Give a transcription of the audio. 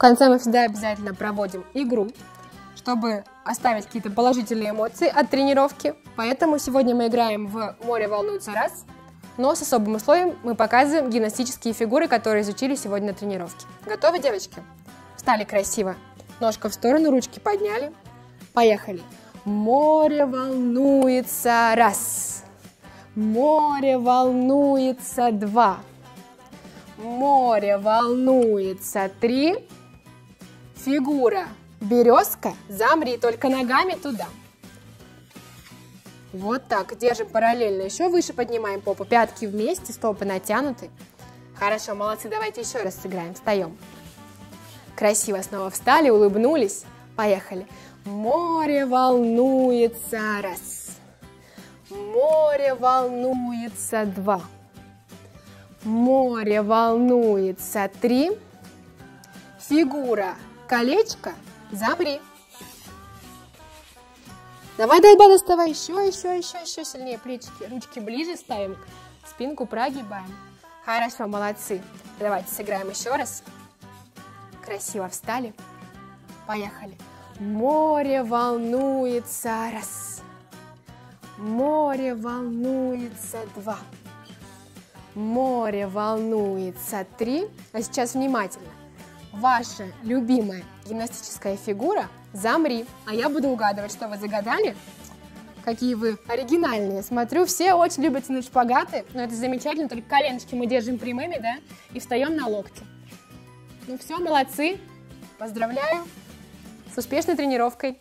конце мы всегда обязательно проводим игру, чтобы оставить какие-то положительные эмоции от тренировки. Поэтому сегодня мы играем в «Море волнуется раз», но с особым условием мы показываем гимнастические фигуры, которые изучили сегодня на тренировке. Готовы, девочки? Встали красиво. Ножка в сторону, ручки подняли. Поехали. Море волнуется раз. Море волнуется два. Море волнуется три. Фигура. Березка. Замри только ногами туда. Вот так. Держим параллельно. Еще выше поднимаем попу. Пятки вместе, стопы натянуты. Хорошо, молодцы. Давайте еще раз сыграем. Встаем. Красиво снова встали, улыбнулись. Поехали. Море волнуется. Раз. Море волнуется. Два. Море волнуется. Три. Фигура. Колечко. Замри. Давай, Долба, доставай. Еще, еще, еще, еще сильнее плечики. Ручки ближе ставим. Спинку прогибаем. Хорошо, молодцы. Давайте сыграем еще раз. Красиво встали. Поехали. Море волнуется. Раз. Море волнуется. Два. Море волнуется. Три. А сейчас внимательно. Ваша любимая гимнастическая фигура «Замри». А я буду угадывать, что вы загадали. Какие вы оригинальные. Смотрю, все очень любят тянуть шпагаты. Но это замечательно, только коленочки мы держим прямыми, да? И встаем на локти. Ну все, молодцы. Поздравляю с успешной тренировкой.